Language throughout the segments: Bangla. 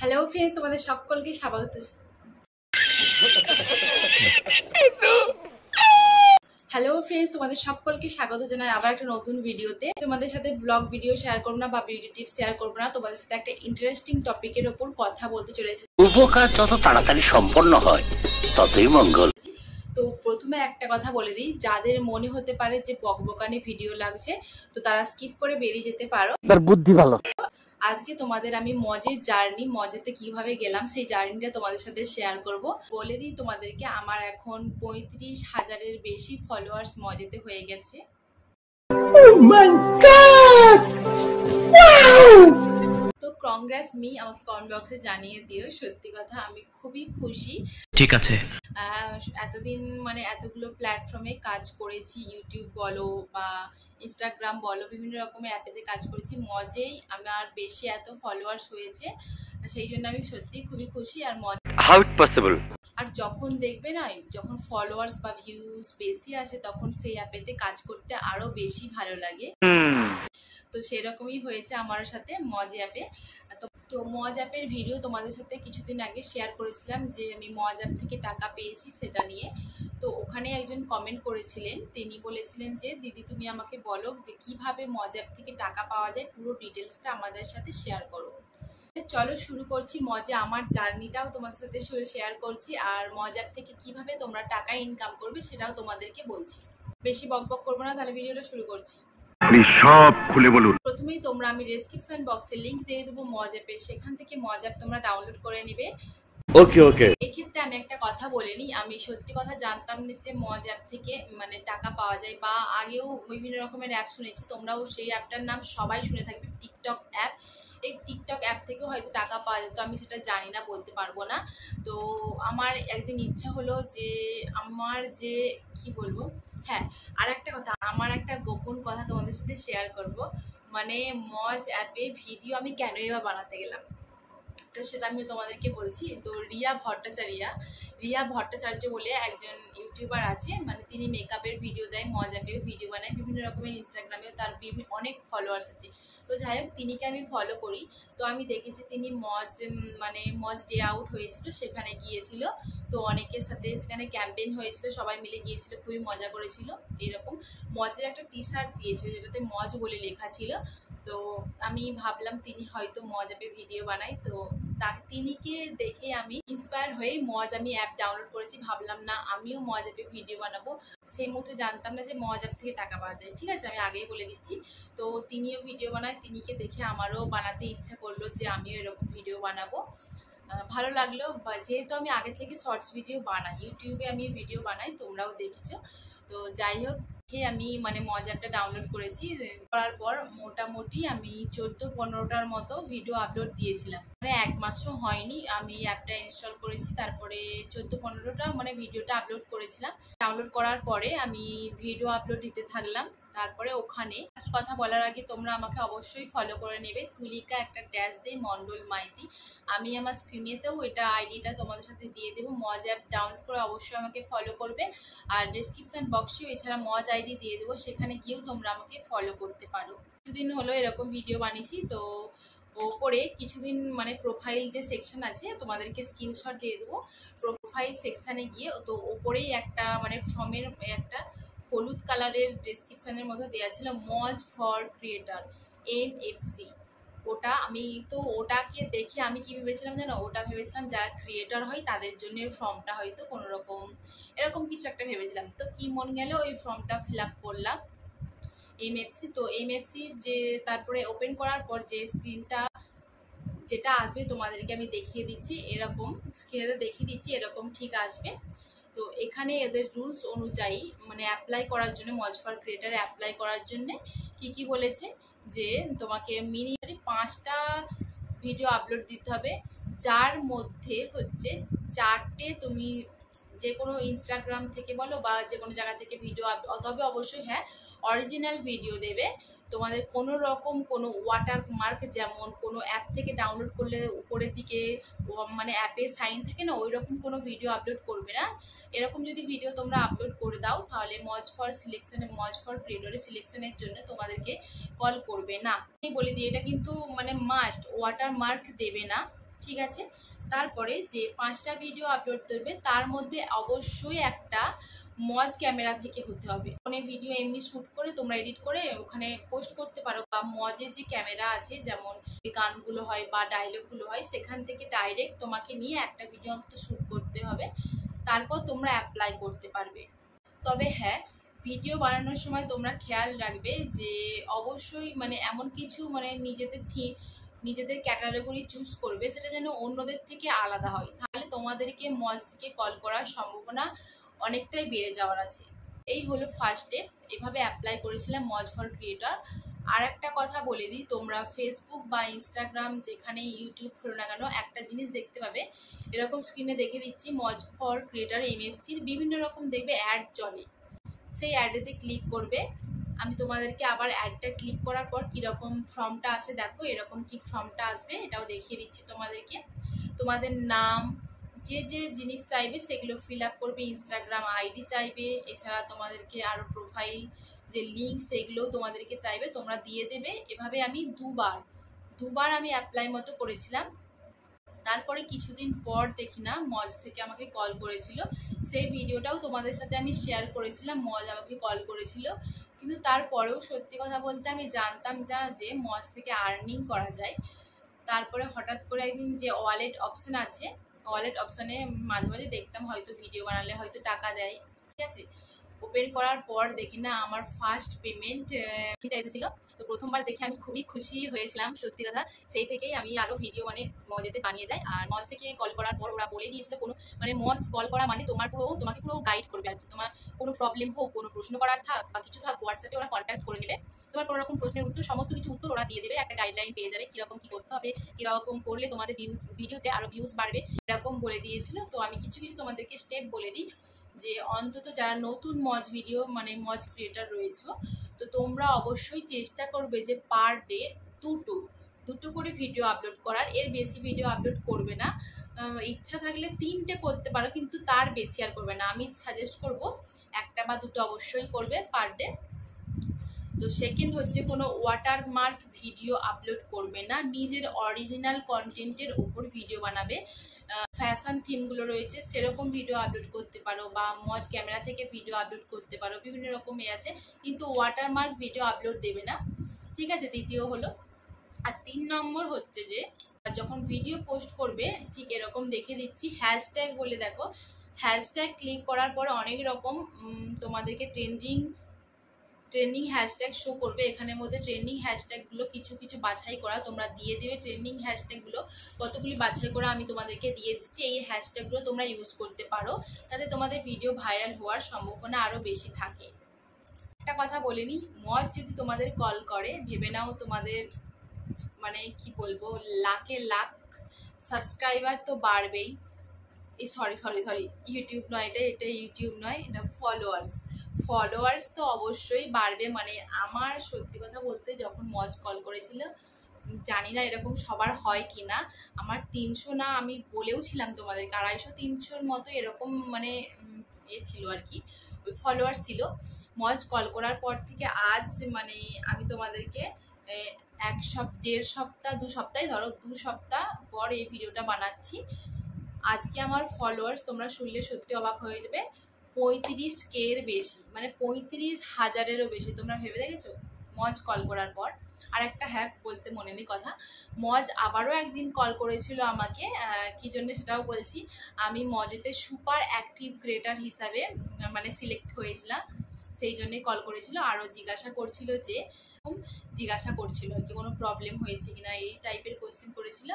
হ্যালো ফ্রেন্ডস তোমাদের সকলকে স্বাগত। হ্যালো ফ্রেন্ডস তোমাদের সকলকে স্বাগত জানাই আবার একটা নতুন ভিডিওতে। তোমাদের সাথে ব্লগ ভিডিও শেয়ার করব না বা বিউটি টিপস শেয়ার করব না তোমাদের সাথে একটা ইন্টারেস্টিং টপিকের ওপর কথা বলতে চলে এসেছি উপকার যত তাড়াতাড়ি সম্পন্ন হয় ততই মঙ্গল। তো প্রথমে একটা কথা বলে দিই যাদের মনে হতে পারে যে বকবকানি ভিডিও লাগছে তো তারা স্কিপ করে বেরিয়ে যেতে পারো। তার বুদ্ধি ভালো। আজকে তোমাদের আমি মজের জার্নি, মজেতে কীভাবে গেলাম সেই জার্নিটা তোমাদের সাথে শেয়ার করব। বলে দিই তোমাদেরকে, আমার এখন পঁয়ত্রিশ হাজারের বেশি ফলোয়ার্স মজেতে হয়ে গেছে। কংগ্রেস মি আমাকে কমেন্ট বক্সে জানিয়ে দিও। সত্যি কথা আমি খুবই খুশি। ঠিক আছে। আহ, এতদিন মানে এতগুলো প্ল্যাটফর্মে কাজ করেছি ইউটিউব বলো বা ইনস্টাগ্রাম বলো বিভিন্ন রকমের অ্যাপেতে কাজ করেছি। মজেই আমার বেশি এত ফলোয়ার্স হয়েছে সেই জন্য আমি সত্যি খুবই খুশি আর মজ হাউ ইট পসিবল আর যখন দেখবে না যখন ফলোয়ার্স বা ভিউজ বেশি আসে তখন সেই অ্যাপেতে কাজ করতে আরও বেশি ভালো লাগে। তো সেরকমই হয়েছে আমার সাথে মজ অ্যাপে তো তো মজ অ্যাপের ভিডিও তোমাদের সাথে কিছুদিন আগে শেয়ার করেছিলাম যে আমি মজ অ্যাপ থেকে টাকা পেয়েছি সেটা নিয়ে। তো ওখানে একজন কমেন্ট করেছিলেন, তিনি বলেছিলেন যে, দিদি, তুমি আমাকে বলো যে কীভাবে মজ অ্যাপ থেকে টাকা পাওয়া যায়, পুরো ডিটেলসটা আমাদের সাথে শেয়ার করো। চলো শুরু করছি মজা আমার জার্নিটাও তোমাদের সাথে শেয়ার করছি আর মজ অ্যাপ থেকে কীভাবে তোমরা টাকা ইনকাম করবে সেটাও তোমাদেরকে বলছি। বেশি বকবক করব না, তাহলে ভিডিওটা শুরু করছি। আপনি সব খুলে বলুন। প্রথমেই তোমরা আমি ডেসক্রিপশন বক্সে লিংক দিয়ে দেবো মজ অ্যাপের সেখান থেকে মজ অ্যাপ তোমরা ডাউনলোড করে নিবে। ওকে ওকে এক্ষেত্রে আমি একটা কথা বলে নিই আমি সত্যি কথা জানতাম না যে মজ অ্যাপ থেকে মানে টাকা পাওয়া যায় বা আগেও বিভিন্ন রকমের অ্যাপ শুনেছি তোমরাও সেই অ্যাপটার নাম সবাই শুনে থাকবে টিকটক অ্যাপ এই টিকটক অ্যাপ থেকেও হয়তো টাকা পাওয়া যেত আমি সেটা জানি না বলতে পারব না। তো আমার একদিন ইচ্ছা হলো যে আমার যে কি বলব? হ্যাঁ আর একটা কথা, আমার একটা গোপন কথা তোমাদের সাথে শেয়ার করব। মানে মজ অ্যাপে ভিডিও আমি কেনই বা বানাতে গেলাম? তো সেটা আমি তোমাদেরকে বলছি। তো রিয়া ভট্টাচার্যা, রিয়া ভট্টাচার্য বলে একজন ইউটিউবার আছে। মানে তিনি মেকআপের ভিডিও দেয় মজাপের ভিডিও বানায়, বিভিন্ন রকমের ইনস্টাগ্রামেও তার বিভিন্ন অনেক ফলোয়ার্স আছে। তো যাই হোক, তিনিকে আমি ফলো করি। তো আমি দেখেছি তিনি মজ মানে মজ ডে আউট হয়েছিল, সেখানে গিয়েছিল। তো অনেকের সাথে সেখানে ক্যাম্পেইন হয়েছিল, সবাই মিলে গিয়েছিল, খুবই মজা করেছিল। এরকম মজের একটা টি শার্ট দিয়েছিল, যেটাতে মজ বলে লেখা ছিল। তো আমি ভাবলাম তিনি হয়তো মজ অ্যাপে ভিডিও বানায়। তো তা তিনিকে দেখে আমি ইন্সপায়ার হয়ে মজ আমি অ্যাপ ডাউনলোড করেছি। ভাবলাম, না, আমিও মজ অ্যাপে ভিডিও বানাবো। সেই মুহূর্তে জানতাম না যে মজ অ্যাপ থেকে টাকা পাওয়া যায়। ঠিক আছে, আমি আগেই বলে দিচ্ছি। তো তিনিও ভিডিও বানায়। তিনিকে দেখে আমারও বানাতে ইচ্ছা করল যে আমিও এরকম ভিডিও বানাবো। ভালো লাগল। যেহেতু আমি আগে থেকে শর্টস ভিডিও বানাই ইউটিউবে আমি ভিডিও বানাই, তোমরাও দেখেছ। তো যাই হোক আমি মানে মজাটা ডাউনলোড করেছি। করার পর মোটামুটি আমি চোদ্দ পনেরোটার মতো ভিডিও আপলোড দিয়েছিলাম। এক মাসও হয়নি। আমি অ্যাপটা ইনস্টল করেছি, তারপরে চোদ্দ পনেরোটা মানে ভিডিওটা আপলোড করেছিলাম। ডাউনলোড করার পরে আমি ভিডিও আপলোড দিতে থাকলাম, তারপরে ওখানে কথা বলার আগে তোমরা আমাকে অবশ্যই ফলো করে নেবে। তুলিকা একটা ড্যাশ দেয় মন্ডল মাইতি। আমি আমার স্ক্রিনেতেও এটা আইডিটা তোমাদের সাথে দিয়ে দেবো। মজ অ্যাপ ডাউনলোড করে অবশ্যই আমাকে ফলো করবে। আর ডিসক্রিপশান বক্সেও এছাড়া মজ আইডি দিয়ে দেবো। সেখানে গিয়েও তোমরা আমাকে ফলো করতে পারো। কিছুদিন হলো এরকম ভিডিও বানিয়েছি, তো ওপরে কিছুদিন মানে প্রোফাইল যে সেকশন আছে, তোমাদেরকে স্ক্রিনশট দিয়ে দেবো। প্রোফাইল সেকশানে গিয়ে তো ওপরেই একটা মানে ফর্মের একটা হলুদ কালারের ডেসক্রিপশানের মধ্যে দেওয়া ছিল Moj for creator M F C ওটা আমি তো ওটাকে দেখে আমি কি ভেবেছিলাম জানো? ওটা ভেবেছিলাম যারা ক্রিয়েটার হয় তাদের জন্য ফর্মটা হয়তো কোনো রকম এরকম কিছু একটা ভেবেছিলাম। তো কি মন গেলে ওই ফর্মটা ফিল আপ করলাম। এমএফসি তো এমএফসির যে তারপরে ওপেন করার পর যে স্ক্রিনটা যেটা আসবে তোমাদেরকে আমি দেখিয়ে দিচ্ছি, এরকম স্ক্রিনে দেখিয়ে দিচ্ছি, এরকম ঠিক আসবে। তো এখানে এদের রুলস অনুযায়ী মানে অ্যাপ্লাই করার জন্য মজফার ক্রিয়েটার অ্যাপ্লাই করার জন্যে কি কি বলেছে? যে তোমাকে মিনিমাম পাঁচটা ভিডিও আপলোড দিতে হবে, যার মধ্যে হচ্ছে চারটে তুমি যে কোনো ইনস্টাগ্রাম থেকে বলো বা যে কোনো জায়গা থেকে ভিডিও তবে অবশ্যই হ্যাঁ অরিজিনাল ভিডিও দেবে। তোমাদের কোনো রকম কোনো ওয়াটার মার্ক যেমন কোনো অ্যাপ থেকে ডাউনলোড করলে উপরের দিকে মানে অ্যাপের সাইন থাকে না ওই রকম কোনো ভিডিও আপলোড করবে না। এরকম যদি ভিডিও তোমরা আপলোড করে দাও, তাহলে মজ ফর সিলেকশনে মজ ফর ক্রিয়েটরের সিলেকশনের জন্য তোমাদেরকে কল করবে। না বলে দিই, এটা কিন্তু মানে মাস্ট ওয়াটার মার্ক দেবে না, ঠিক আছে? তারপরে যে পাঁচটা ভিডিও আপলোড করবে, তার মধ্যে অবশ্যই একটা মজ ক্যামেরা থেকে হতে হবে। ফোনে ভিডিও এমনি শ্যুট করে তোমরা এডিট করে ওখানে পোস্ট করতে পারো বা মজের যে ক্যামেরা আছে, যেমন গানগুলো হয় বা ডায়লগগুলো হয়, সেখান থেকে ডাইরেক্ট তোমাকে নিয়ে একটা ভিডিও অন্তত শ্যুট করতে হবে। তারপর তোমরা অ্যাপ্লাই করতে পারবে। তবে হ্যাঁ ভিডিও বানানোর সময় তোমরা খেয়াল রাখবে যে অবশ্যই মানে এমন কিছু মানে নিজেদের থি নিজেদের ক্যাটাগরি চুজ করবে, সেটা যেন অন্যদের থেকে আলাদা হয়। তাহলে তোমাদেরকে মজ থেকে কল করার সম্ভাবনা অনেকটাই বেড়ে যাওয়ার আছে। এই হলো ফার্স্ট স্টেপ এভাবে অ্যাপ্লাই করেছিলাম মজ ফর ক্রিয়েটার আর একটা কথা বলে দিই, তোমরা ফেসবুক বা ইনস্টাগ্রাম যেখানে ইউটিউব খোলো না কেন, একটা জিনিস দেখতে পাবে। এরকম স্ক্রিনে দেখে দিচ্ছি মজ ফর ক্রিয়েটার এমএসসির বিভিন্ন রকম দেখবে অ্যাড চলে সেই অ্যাডেতে ক্লিক করবে। আমি তোমাদেরকে আবার অ্যাডটা ক্লিক করার পর কীরকম ফর্মটা আছে দেখো, এরকম ঠিক ফর্মটা আসবে, এটাও দেখিয়ে দিচ্ছি তোমাদেরকে। তোমাদের নাম, যে যে জিনিস চাইবে সেগুলো ফিল আপ করবে ইনস্টাগ্রাম আইডি চাইবে, এছাড়া তোমাদেরকে আরও প্রোফাইল যে লিঙ্ক সেগুলোও তোমাদেরকে চাইবে, তোমরা দিয়ে দেবে। এভাবে আমি দুবার দুবার আমি অ্যাপ্লাই মতো করেছিলাম। তারপরে কিছুদিন পর দেখি না, মজ থেকে আমাকে কল করেছিল। সেই ভিডিওটাও তোমাদের সাথে আমি শেয়ার করেছিলাম, মজ আমাকে কল করেছিল। কিন্তু তারপরেও সত্যি কথা বলতে আমি জানতাম যা যে মজ থেকে আর্নিং করা যায়। তারপরে হঠাৎ করে একদিন যে ওয়ালেট অপশান আছে ওয়ালেট অপশানে মাঝে মাঝে দেখতাম হয়তো ভিডিও বানালে হয়তো টাকা দেয়। ঠিক আছে? ওপেন করার পর দেখি না আমার ফার্স্ট পেমেন্ট এসেছিল। তো প্রথমবার দেখে আমি খুবই খুশি হয়েছিলাম, সত্যি কথা। সেই থেকেই আমি আরও ভিডিও মানে মজেতে বানিয়ে যাই। আর মজ থেকে কল করার পর ওরা বলে দিয়েছিল কোনো মানে মজ কল করা মানে তোমার পুরো, তোমাকে পুরো গাইড করবে আর তোমার কোনো প্রবলেম হোক, কোনো প্রশ্ন করার থাক বা কিছু থাক হোয়াটসঅ্যাপে ওরা কন্ট্যাক্ট করে নেবে। তোমার কোনো রকম প্রশ্নের উত্তর, সমস্ত কিছু উত্তর ওরা দিয়ে দেবে। একটা গাইডলাইন পেয়ে যাবে কীরকম কী করতে হবে, কীরকম করলে তোমাদের ভিডিওতে আরও ভিউজ বাড়বে, এরকম বলে দিয়েছিল। তো আমি কিছু কিছু তোমাদেরকে স্টেপ বলে দিই। যে অন্তত যারা নতুন মজ ভিডিও মানে মজ ক্রিয়েটার রয়েছে, তো তোমরা অবশ্যই চেষ্টা করবে যে পার ডে দুটো দুটো করে ভিডিও আপলোড করার। এর বেশি ভিডিও আপলোড করবে না। ইচ্ছা থাকলে তিনটে করতে পারো, কিন্তু তার বেশি আর করবে না। আমি সাজেস্ট করব, একটা বা দুটো অবশ্যই করবে পার ডে তো সেকেন্ড হচ্ছে কোনো ওয়াটারমার্ক ভিডিও আপলোড করবে না। নিজের অরিজিনাল কন্টেন্টের ওপর ভিডিও বানাবে। ফ্যাশন থিমগুলো রয়েছে, সেরকম ভিডিও আপলোড করতে পারো বা মজ ক্যামেরা থেকে ভিডিও আপলোড করতে পারো, বিভিন্ন রকম এ আছে। কিন্তু ওয়াটারমার্ক ভিডিও আপলোড দেবে না। ঠিক আছে, দ্বিতীয় হলো। আর তিন নম্বর হচ্ছে যে, যখন ভিডিও পোস্ট করবে, ঠিক এরকম দেখে দিচ্ছি হ্যাশট্যাগ বলে দেখো। হ্যাশট্যাগ ক্লিক করার পর অনেক রকম তোমাদেরকে ট্রেন্ডিং ট্রেন্ডিং হ্যাশট্যাগ শো করবে। এখানের মধ্যে ট্রেন্ডিং হ্যাশট্যাগুলো কিছু কিছু বাছাই করা তোমরা দিয়ে দেবে। ট্রেন্ডিং হ্যাশট্যাগুলো কতগুলি বাছাই করা আমি তোমাদেরকে দিয়ে দিচ্ছি। এই হ্যাশট্যাগুলো তোমরা ইউজ করতে পারো। তাতে তোমাদের ভিডিও ভাইরাল হওয়ার সম্ভাবনা আরও বেশি থাকে। একটা কথা বলে নিই মজ যদি তোমাদের কল করে, ভেবে নাও তোমাদের মানে কি বলব, লাখে লাখ সাবস্ক্রাইবার তো বাড়বেই। এই সরি সরি সরি ইউটিউব নয় এটা এটা ইউটিউব নয়, এটা ফলোয়ার্স ফলোয়ার্স তো অবশ্যই বাড়বে। মানে আমার সত্যি কথা বলতে যখন মজ কল করেছিল, জানি না এরকম সবার হয় কি না আমার তিনশো না আমি বলেও ছিলাম তোমাদেরকে, আড়াইশো তিনশোর মতো এরকম মানে এ ছিল আর কি, ওই ফলোয়ার্স ছিল। মজ কল করার পর থেকে আজ মানে আমি তোমাদেরকে এক সপ্তাহ দেড় সপ্তাহ, দু সপ্তাহে, ধরো দু সপ্তাহ পর এই ভিডিওটা বানাচ্ছি। আজকে আমার ফলোয়ার্স তোমরা শুনলে সত্যি অবাক হয়ে যাবে। পঁয়ত্রিশ কে এর বেশি মানে পঁয়ত্রিশ হাজারেরও বেশি। তোমরা ভেবে দেখেছ? মজ কল করার পর। আর একটা হ্যাক বলতে মনে নেই কথা। মজ আবারও একদিন কল করেছিল আমাকে কি জন্য সেটাও বলছি। আমি মজেতে সুপার অ্যাক্টিভ ক্রিয়েটার হিসাবে মানে সিলেক্ট হয়েছিলাম। সেই জন্যে কল করেছিল। আরও জিজ্ঞাসা করছিল যে, জিজ্ঞাসা করছিল কি, কোনো প্রবলেম হয়েছে কিনা, এই টাইপের কোয়েশ্চেন করেছিল।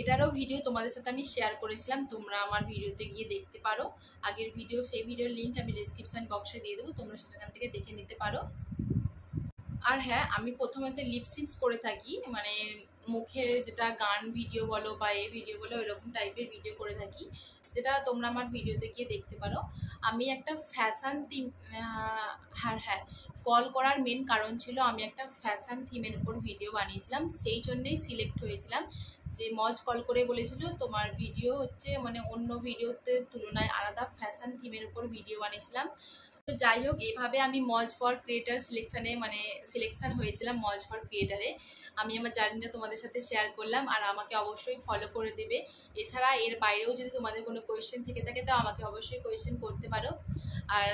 এটারও ভিডিও তোমাদের সাথে আমি শেয়ার করেছিলাম, তোমরা আমার ভিডিওতে গিয়ে দেখতে পারো। আগের ভিডিও সেই ভিডিওর লিঙ্ক আমি ডিসক্রিপশন বক্সে দিয়ে দেবো, তোমরা সেখান থেকে দেখে নিতে পারো। আর হ্যাঁ আমি প্রথমেতে লিপসিন্স করে থাকি মানে মুখের যেটা গান ভিডিও বলো বা এই ভিডিও বলো, এরকম টাইপের ভিডিও করে থাকি, যেটা তোমরা আমার ভিডিওতে গিয়ে দেখতে পারো। আমি একটা ফ্যাশান থিম হ্যাঁ হ্যাঁ কল করার মেন কারণ ছিল আমি একটা ফ্যাশন থিমের উপর ভিডিও বানিয়েছিলাম, সেই জন্যেই সিলেক্ট হয়েছিলাম। যে মজ কল করে বলেছিল, তোমার ভিডিও হচ্ছে মানে অন্য ভিডিওতে তুলনায় আলাদা ফ্যাশন থিমের উপর ভিডিও বানিয়েছিলাম। তো যাই হোক, এভাবে আমি মজ ফর ক্রিয়েটার সিলেকশানে মানে সিলেকশান হয়েছিলাম মজ ফর ক্রিয়েটারে আমি আমার জার্নিটা তোমাদের সাথে শেয়ার করলাম আর আমাকে অবশ্যই ফলো করে দেবে। এছাড়া এর বাইরেও যদি তোমাদের কোনো কোয়েশ্চেন থেকে থাকে, তো আমাকে অবশ্যই কোয়েশ্চেন করতে পারো। আর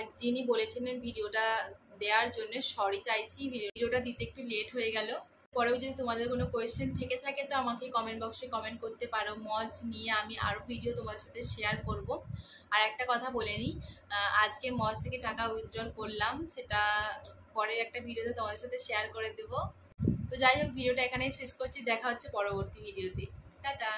এক যিনি বলেছিলেন ভিডিওটা দেওয়ার জন্য সরি চাইছি ভিডিওটা দিতে একটু লেট হয়ে গেল। পরেও যদি তোমাদের কোনো কোয়েশ্চেন থেকে থাকে, তো আমাকে কমেন্ট বক্সে কমেন্ট করতে পারো। মজ নিয়ে আমি আরও ভিডিও তোমাদের সাথে শেয়ার করব। আর একটা কথা বলে নিই আজকে মজ থেকে টাকা উইথড্রল করলাম, সেটা পরের একটা ভিডিওতে তোমাদের সাথে শেয়ার করে দেবো। তো যাই হোক ভিডিওটা এখানেই শেষ করছি। দেখা হচ্ছে পরবর্তী ভিডিওতে টাটা!